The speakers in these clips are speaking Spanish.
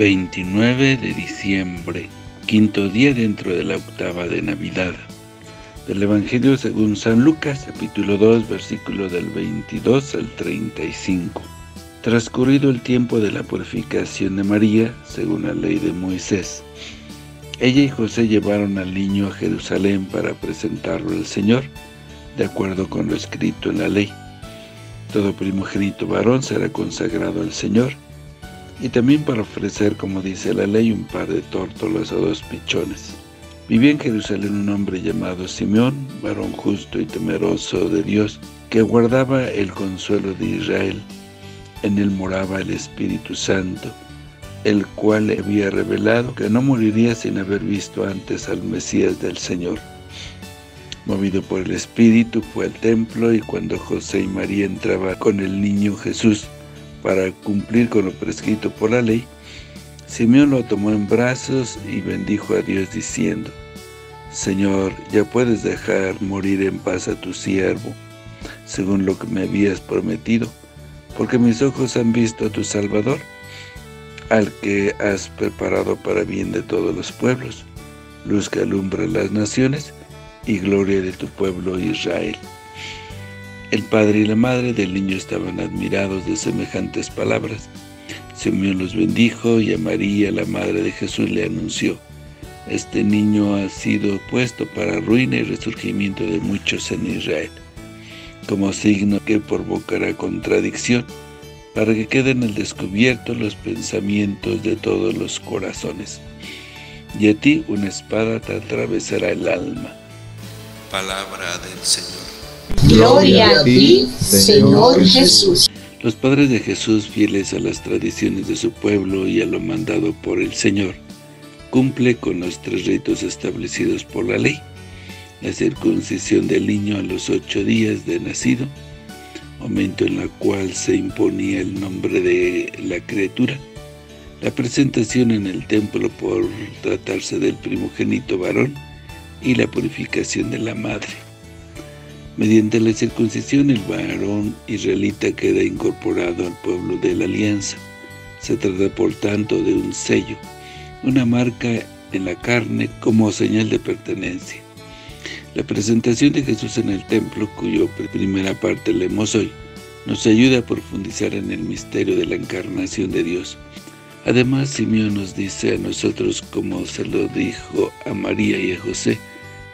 29 de diciembre, quinto día dentro de la octava de Navidad. Del Evangelio según San Lucas, capítulo 2, versículo del 22 al 35. Transcurrido el tiempo de la purificación de María, según la ley de Moisés, ella y José llevaron al niño a Jerusalén para presentarlo al Señor, de acuerdo con lo escrito en la ley. Todo primogénito varón será consagrado al Señor, y también para ofrecer, como dice la ley, un par de tórtolas o dos pichones. Vivía en Jerusalén un hombre llamado Simeón, varón justo y temeroso de Dios, que guardaba el consuelo de Israel. En él moraba el Espíritu Santo, el cual le había revelado que no moriría sin haber visto antes al Mesías del Señor. Movido por el Espíritu, fue al templo y cuando José y María entraban con el niño Jesús, para cumplir con lo prescrito por la ley, Simeón lo tomó en brazos y bendijo a Dios diciendo, Señor, ya puedes dejar morir en paz a tu siervo, según lo que me habías prometido, porque mis ojos han visto a tu Salvador, al que has preparado para bien de todos los pueblos, luz que alumbra las naciones y gloria de tu pueblo Israel. El padre y la madre del niño estaban admirados de semejantes palabras. Simeón los bendijo y a María, la madre de Jesús, le anunció, Este niño ha sido puesto para ruina y resurgimiento de muchos en Israel, como signo que provocará contradicción, para que queden al descubierto los pensamientos de todos los corazones. Y a ti una espada te atravesará el alma. Palabra del Señor. Gloria a ti, Señor Jesús. Los padres de Jesús, fieles a las tradiciones de su pueblo y a lo mandado por el Señor, cumple con los tres ritos establecidos por la ley, la circuncisión del niño a los ocho días de nacido, momento en el cual se imponía el nombre de la criatura, la presentación en el templo por tratarse del primogénito varón y la purificación de la madre. Mediante la circuncisión, el varón israelita queda incorporado al pueblo de la alianza. Se trata, por tanto, de un sello, una marca en la carne como señal de pertenencia. La presentación de Jesús en el templo, cuyo primera parte leemos hoy, nos ayuda a profundizar en el misterio de la encarnación de Dios. Además, Simeón nos dice a nosotros, como se lo dijo a María y a José,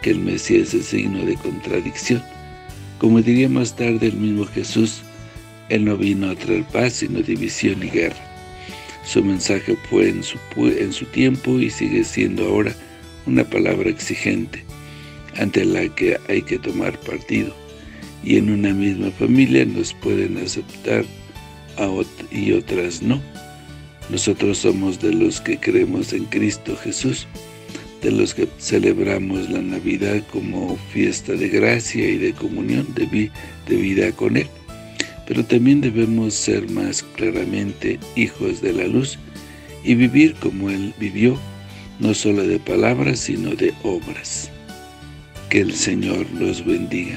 que el Mesías es signo de contradicción. Como diría más tarde el mismo Jesús, Él no vino a traer paz, sino división y guerra. Su mensaje fue en su, tiempo y sigue siendo ahora una palabra exigente, ante la que hay que tomar partido. Y en una misma familia nos pueden aceptar a y otras no. Nosotros somos de los que creemos en Cristo Jesús, de los que celebramos la Navidad como fiesta de gracia y de comunión de, de vida con Él. Pero también debemos ser más claramente hijos de la luz y vivir como Él vivió, no solo de palabras, sino de obras. Que el Señor los bendiga.